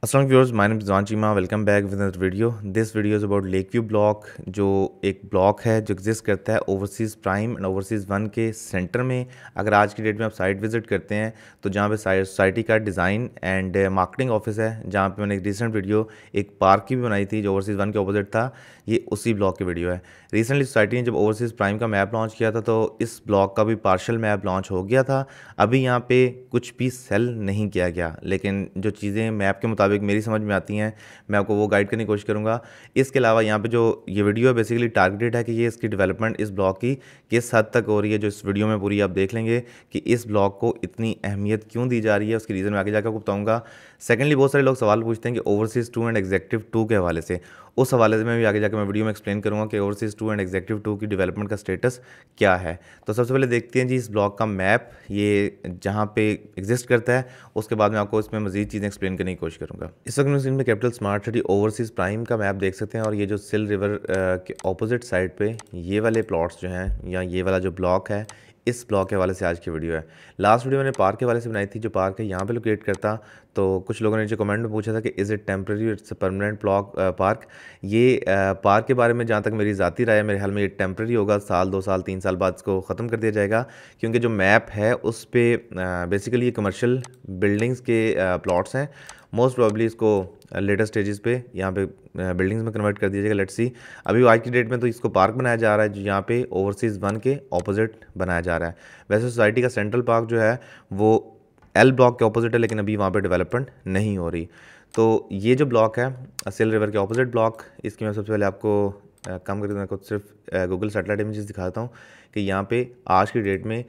My name is Zwan Chima. Welcome back with another video. This video is about Lakeview block जो एक block है, जो exist करता है overseas prime and overseas one के centre में अगर आज की डेट में आप साइट विज़िट करते हैं तो जहाँ पे सोसाइटी का डिज़ाइन एंड मार्केटिंग ऑफ़िस है, जहाँ पे मैंने एक रिसेंट वीडियो एक पार्क की भी बनाई थी, जो ओवरसीज़ वन के अपोजिट था, ये उसी ब्लॉक की वीडियो है रिसेंटली सोसाइटी ने जब ओवरसीज़ प्राइम का मैप लॉन्च किया था तो इस ब्लॉक का भी पार्शल मैप लॉन्च हो गया था अभी यहाँ पर कुछ भी सेल नहीं किया गया, लेकिन जो चीज़ें मैप के मुताबिक मेरी समझ में आती हैं। मैं आपको वो गाइड करने की कोशिश करूँगा। इसके अलावा यहाँ पे जो ये वीडियो है बेसिकली टारगेटेड है कि ये इसकी डेवलपमेंट इस ब्लॉक की किस हद तक हो रही है, जो इस वीडियो में पूरी आप देख लेंगे कि इस ब्लॉक को इतनी अहमियत क्यों दी जा रही है, उसकी रीज़न मैं आगे जाकर आपको बताऊँगा। सेकेंडली बहुत सारे लोग सवाल पूछते हैं कि overseas two and executive two के हवाले से। उस हवाले से मैं भी आगे जाकर मैं वीडियो में एक्सप्लेन करूँगा कि overseas two and executive two की डेवलपमेंट का स्टेटस क्या है। तो सबसे पहले देखते हैं जी इस ब्लॉक का मैप ये जहाँ पे एग्जिस्ट करता है। उसके बाद मैं आपको इसमें मजीद चीज़ें एक्सप्लेन करने की कोशिश करूँगा। इस वक्त में capital smart city overseas prime का मैप देख सकते हैं और ये जो सिल रिवर के अपोजिट साइड पे ये वाले प्लॉट्स जो हैं या ये वाला जो ब्लॉक है, इस ब्लॉक के वाले से आज की वीडियो है। लास्ट वीडियो मैंने पार्क के वाले से बनाई थी, जो पार्क है यहाँ पे लोकेट करता तो कुछ लोगों ने जो कमेंट में पूछा था कि is it temporary it's permanent block park ये पार्क के बारे में जहाँ तक मेरी ज़ाती राय है, मेरे ख्याल में ये टेम्प्रेरी होगा, साल, दो साल, तीन साल बाद इसको ख़त्म कर दिया जाएगा, क्योंकि जो मैप है उस पर बेसिकली ये कमर्शल बिल्डिंग्स के प्लाट्स हैं मोस्ट प्रॉब्ली इसको लेटेस्ट स्टेजेस पे, यहाँ पे बिल्डिंग्स में कन्वर्ट कर दिया जाएगा लेट्स सी अभी आज की डेट में तो इसको पार्क बनाया जा रहा है, जो यहाँ पे ओवरसीज़ वन के ऑपोजिट बनाया जा रहा है। वैसे सोसाइटी का सेंट्रल पार्क जो है, वो एल ब्लॉक के ऑपोजिट है, लेकिन अभी वहाँ पर डेवलपमेंट नहीं हो रही। तो ये जो ब्लॉक है असेल रिवर के ऑपोजिट ब्लॉक इसकी मैं सबसे पहले आपको कम करके मैं कुछ सिर्फ़ गूगल सेटेलाइट इमेजेस दिखाता हूँ कि यहाँ पे आज की डेट में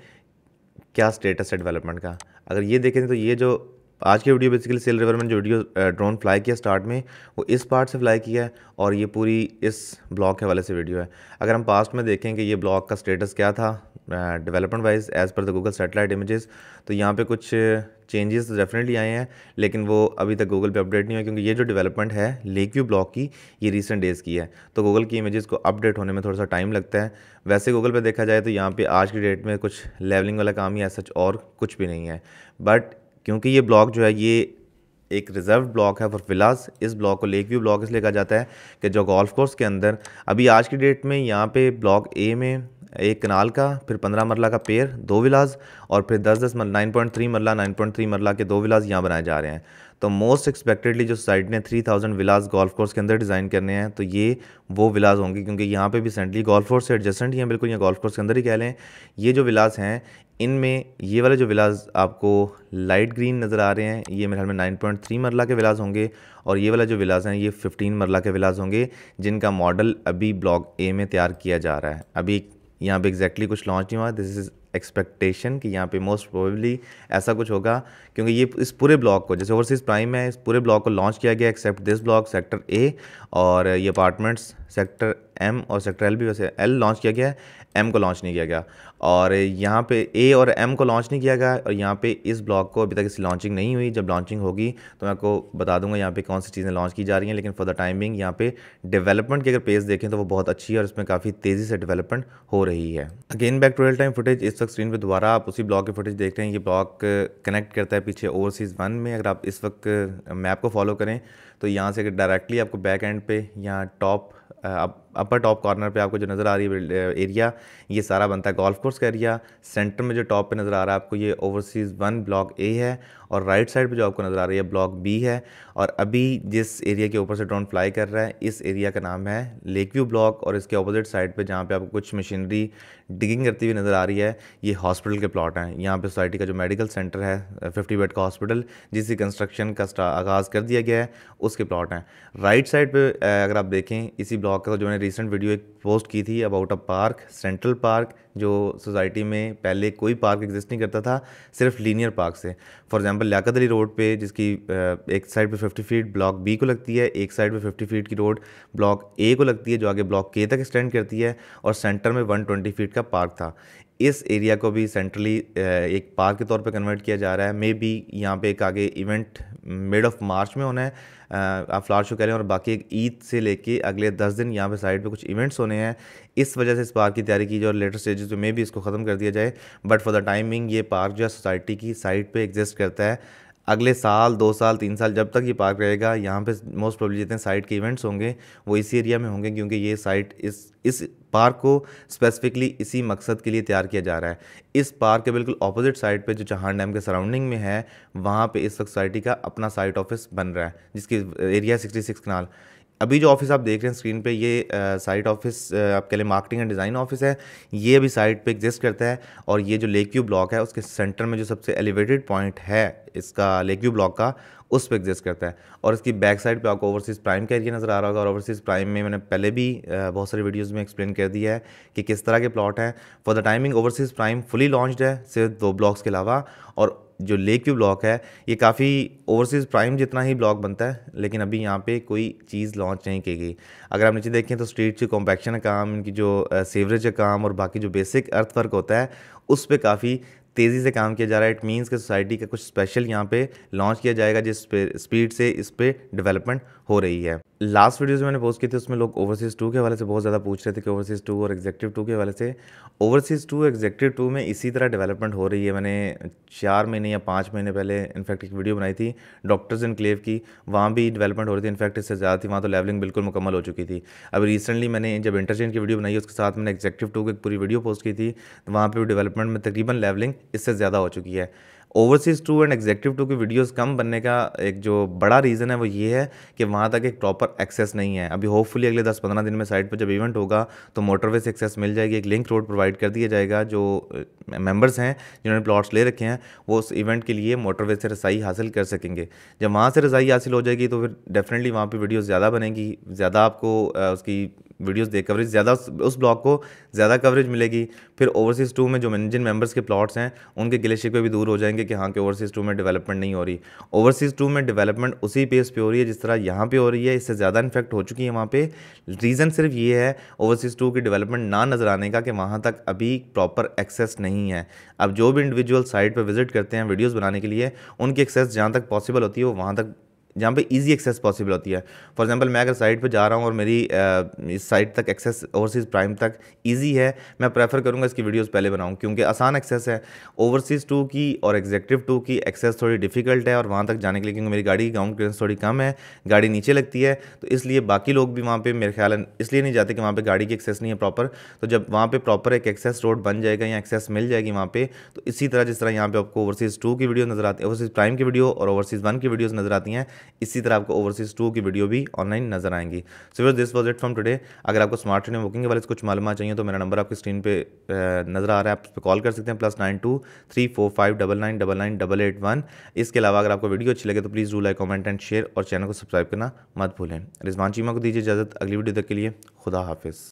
क्या स्टेटस है डेवलपमेंट का। अगर ये देखें तो ये जो आज की वीडियो बेसिकली सेल रिवर में जो वीडियो ड्रोन फ्लाई किया स्टार्ट में, वो इस पार्ट से फ्लाई किया है और ये पूरी इस ब्लॉक के वाले से वीडियो है। अगर हम पास्ट में देखें कि ये ब्लॉक का स्टेटस क्या था development wise as per the Google satellite images तो यहाँ पे कुछ चेंजेस डेफिनेटली आए हैं, लेकिन वो अभी तक गूगल पे अपडेट नहीं हुआ क्योंकि ये जो डेवलपमेंट है लेक व्यू ब्लॉक की, ये रिसेंट डेज़ की है। तो गूगल की इमेजेस को अपडेट होने में थोड़ा सा टाइम लगता है। वैसे गूगल पे देखा जाए तो यहाँ पे आज की डेट में कुछ लेवलिंग वाला काम ही सच और कुछ भी नहीं है। बट क्योंकि ये ब्लॉक जो है, ये एक रिज़र्व ब्लॉक है फॉर विलास इस ब्लॉक को लेक व्यू ब्लॉक इसलिए कहा जाता है कि जो गोल्फ कोर्स के अंदर, अभी आज की डेट में यहाँ पे ब्लॉक ए में एक कनाल का, फिर पंद्रह मरला का पेड़ दो विलास और फिर दस दस marla nine point three marla nine point three marla के दो विलास यहाँ बनाए जा रहे हैं। तो मोस्ट एक्सपेक्टेडली जो साइड ने three thousand villas golf course के अंदर डिज़ाइन करने हैं तो ये वो विलास होंगे, क्योंकि यहाँ पे भी सेंटली गोल्फ कोर्स से एडजस्टेंट ही हैं, बिल्कुल यहाँ गोल्फ कोर्स के अंदर ही कह लें। ये जो विलास हैं, इनमें ये वाले जो विलास आपको लाइट ग्रीन नज़र आ रहे हैं, ये मेरे ख्याल में नाइन पॉइंट थ्री मरला के विलास होंगे, और ये वाला जो विलास हैं, ये फिफ्टीन मरला के विलास होंगे, जिनका मॉडल अभी ब्लॉक ए में तैयार किया जा रहा है। अभी यहाँ पे एग्जैक्टली कुछ लॉन्च नहीं हुआ दिस इज़ एक्सपेक्टेशन कि यहाँ पे मोस्ट प्रोबेबली ऐसा कुछ होगा, क्योंकि ये इस पूरे ब्लॉक को, जैसे ओवरसीज़ प्राइम है, इस पूरे ब्लॉक को लॉन्च किया गया except this block sector A और ये अपार्टमेंट्स सेक्टर एम और सेक्टर एल भी वैसे एल लॉन्च किया गया है एम को लॉन्च नहीं किया गया। और यहाँ पे ए और एम को लॉन्च नहीं किया गया और यहाँ पे इस ब्लॉक को अभी तक इसकी लॉन्चिंग नहीं हुई। जब लॉन्चिंग होगी तो मैं आपको बता दूँगा यहाँ पे कौन सी चीज़ें लॉन्च की जा रही हैं, लेकिन फॉर द टाइमिंग यहाँ पे डेवलपमेंट की अगर पेज देखें तो वो बहुत अच्छी है और इसमें काफ़ी तेज़ी से डेवलपमेंट हो रही है। Again back to real time footage इस वक्त स्क्रीन पर दोबारा आप उसी ब्लॉक की फुटेज देख रहे हैं। ये ब्लॉक कनेक्ट करता है पीछे ओवरसीज़ वन में। अगर आप इस वक्त मैप को फॉलो करें तो यहाँ से अगर डायरेक्टली आपको बैक एंड पे यहाँ टॉप अपर टॉप कॉर्नर पे आपको जो नज़र आ रही है एरिया ये सारा बनता है गोल्फ कोर्स का एरिया सेंटर में जो टॉप पे नज़र आ रहा है आपको, ये ओवरसीज़ वन ब्लॉक ए है और राइट साइड पे जो आपको नज़र आ रही है ब्लॉक बी है. और अभी जिस एरिया के ऊपर से ड्रोन फ्लाई कर रहा है, इस एरिया का नाम है लेक व्यू ब्लॉक और इसके अपोजिट साइड पे जहाँ पे आपको कुछ मशीनरी डिगिंग करती हुई नज़र आ रही है, ये हॉस्पिटल के प्लॉट हैं. यहाँ पे सोसाइटी का जो मेडिकल सेंटर है फिफ्टी बेड का हॉस्पिटल जिसकी कंस्ट्रक्शन का आगाज़ कर दिया गया है, उसके प्लॉट हैं. राइट साइड पर अगर आप देखें, इसी ब्लॉक का जो मैंने रिसेंट वीडियो एक पोस्ट की थी about a park central park जो सोसाइटी में पहले कोई पार्क एग्जिस्ट नहीं करता था, सिर्फ़ लीनियर पार्क से for example Liaquat Ali road पे, जिसकी एक साइड पे 50 फीट ब्लॉक बी को लगती है, एक साइड पे 50 फीट की रोड ब्लॉक ए को लगती है, जो आगे ब्लॉक के तक एक्सटेंड करती है, और सेंटर में 120 फीट का पार्क था। इस एरिया को भी सेंट्रली एक पार्क के तौर पर कन्वर्ट किया जा रहा है। मे बी यहाँ पे एक आगे इवेंट मिड ऑफ़ मार्च में होना है। आप फ्लावर शो करें और बाकी ईद से लेके अगले दस दिन यहाँ पे साइड पे कुछ इवेंट्स होने हैं। इस वजह से इस पार्क की तैयारी की जाए और लेटर स्टेजेस में भी इसको ख़त्म कर दिया जाए। बट फॉर द टाइमिंग ये पार्क जो है सोसाइटी की साइड पर एग्जिस्ट करता है। अगले साल, दो साल, तीन साल जब तक ये पार्क रहेगा, यहाँ पे मोस्ट प्रॉब्ली जितने साइट के इवेंट्स होंगे, वो इसी एरिया में होंगे, क्योंकि ये साइट इस इस पार्क को स्पेसिफिकली इसी मकसद के लिए तैयार किया जा रहा है। इस पार्क के बिल्कुल अपोजिट साइड पे जो चहान डैम के सराउंडिंग में है, वहाँ पे इस वक्त सोसाइटी का अपना साइट ऑफ़िस बन रहा है, जिसकी एरिया सिक्सटी सिक्स कनाल अभी जो ऑफ़िस आप देख रहे हैं स्क्रीन पे, ये साइट ऑफ़िस आपके लिए मार्केटिंग एंड डिज़ाइन ऑफ़िस है। ये अभी साइट पे एग्जिस्ट करता है और ये जो लेक व्यू ब्लॉक है, उसके सेंटर में जो सबसे एलिवेटेड पॉइंट है इसका लेक व्यू ब्लॉक का, उस पर एग्जिस्ट करता है। और इसकी बैक साइड पे आपको ओवरसीज़ प्राइम का एरिया नज़र आ रहा होगा और ओवरसीज़ प्राइम में मैंने पहले भी बहुत सारे वीडियोज़ में एक्सप्लेन कर दिया है कि किस तरह के प्लॉट हैं। For the timing overseas prime fully launch है, सिर्फ़ दो ब्लॉक्स के अलावा और जो लेक व्यू ब्लॉक है, ये काफ़ी ओवरसीज़ प्राइम जितना ही ब्लॉक बनता है, लेकिन अभी यहाँ पे कोई चीज़ लॉन्च नहीं की गई। अगर आप नीचे देखें तो स्ट्रीट की कॉम्पैक्शन का काम, इनकी जो सेवरेज का काम और बाकी जो बेसिक अर्थ वर्क होता है, उस पर काफ़ी तेज़ी से काम किया जा रहा है। इट मीन्स कि सोसाइटी का कुछ स्पेशल यहाँ पे लॉन्च किया जाएगा, जिस स्पीड से इस पर डेवलपमेंट हो रही है। लास्ट वीडियो जो मैंने पोस्ट की थी, उसमें लोग ओवरसीज़ टू के हवाले से बहुत ज़्यादा पूछ रहे थे कि ओवरसीज़ टू और एग्जेक्टिव टू के हवाले से ओवरसीज़ टू एग्जेक्टिव टू में इसी तरह डेवलपमेंट हो रही है। मैंने चार महीने या पाँच महीने पहले इनफैक्ट एक वीडियो बनाई थी डॉक्टर्स इन क्लेव की। वहाँ भी डेवलपमेंट हो रही थी इनफैक्ट इससे ज़्यादा थी, वहाँ तो लेवलिंग बिल्कुल मुकम्मल हो चुकी थी। अभी रिसेंटली मैंने जब इंटरचेंज की वीडियो बनाई, उसके साथ मैंने एग्जेक्टिव टू की पूरी वीडियो पोस्ट की थी तो वहाँ पर भी डेवलपमेंट में तकरीबन लेवलिंग इससे ज़्यादा हो चुकी है। Overseas two and executive two की वीडियोस कम बनने का एक जो बड़ा रीज़न है वो ये है कि वहाँ तक एक प्रॉपर एक्सेस नहीं है। अभी होपफुली अगले 10-15 दिन में साइट पर जब इवेंट होगा तो मोटरवे से एक्सेस मिल जाएगी, एक लिंक रोड प्रोवाइड कर दिया जाएगा, जो मेंबर्स हैं, जिन्होंने प्लॉट्स ले रखे हैं, वो उस इवेंट के लिए मोटरवे से रसाई हासिल कर सकेंगे। जब वहाँ से रसाई हासिल हो जाएगी तो फिर डेफिनेटली वहाँ पर वीडियोज़ ज़्यादा बनेगी, ज़्यादा आपको उसकी वीडियोस देख कवरेज ज़्यादा उस ब्लॉक को ज़्यादा कवरेज मिलेगी। फिर ओवरसीज़ टू में जो जिन मेंबर्स के प्लॉट्स हैं, उनके गिले शिकवे भी दूर हो जाएँगे कि हाँ कि ओवरसीज़ टू में डेवलपमेंट नहीं हो रही। ओवरसीज़ टू में डेवलपमेंट उसी पेस पे हो रही है, जिस तरह यहाँ पे हो रही है, इससे ज़्यादा इन्फेक्ट हो चुकी है वहाँ पे। रीज़न सिर्फ़ ये है ओवरसीज़ टू की डेवलपमेंट ना नज़र आने का कि वहाँ तक अभी प्रॉपर एक्सेस नहीं है। अब जो भी इंडिविजुअल साइट पर विज़िट करते हैं वीडियोज़ बनाने के लिए, उनकी एक्सेस जहाँ तक पॉसिबल होती है, वो वहाँ तक जहाँ पे इजी एक्सेस पॉसिबल होती है। फॉर एग्जांपल मैं अगर साइट पे जा रहा हूँ और मेरी इस साइट तक एक्सेस ओवरसीज़ प्राइम तक इजी है, मैं प्रेफर करूँगा इसकी वीडियोस पहले बनाऊँ, क्योंकि आसान एक्सेस है। ओवरसीज़ टू की और एग्जेक्टिव टू की एक्सेस थोड़ी डिफ़िकल्ट है और वहाँ तक जाने के लिए, क्योंकि मेरी गाड़ी की ग्राउंड क्लियरेंस थोड़ी कम है, गाड़ी नीचे लगती है तो इसलिए बाकी लोग भी वहाँ पर मेरे ख्याल इसलिए नहीं जाते कि वहाँ पर गाड़ी की एक्सेस नहीं है प्रॉपर तो जब वहाँ पर प्रॉपर एक एक्सेस रोड बन जाएगा या एक्सेस मिल जाएगी वहाँ पर तो इसी तरह जिस तरह यहाँ पर आपको ओवरसीज़ टू की वीडियो नज़र आती है ओवरसीज़ प्राइम की वीडियो और ओवरसीज़ वन की वीडियोज़ नज़र आती हैं इसी तरह आपको ओवरसीज़ टू की वीडियो भी ऑनलाइन नज़र आएँगी। So this was it from today अगर आपको स्मार्ट ट्रेन बुकिंग के बारे कुछ मालूम चाहिए तो मेरा नंबर आपकी स्क्रीन पे नज़र आ रहा है। आप उस पर कॉल कर सकते हैं plus nine two three four five double nine double nine double eight one इसके अलावा अगर आपको वीडियो अच्छी लगे तो please do like comment and share और चैनल को सब्सक्राइब करना मत भूलें। रिजवान चीमा को दीजिए इजाज़त। अगली वीडियो तक के लिए खुदा हाफिज़।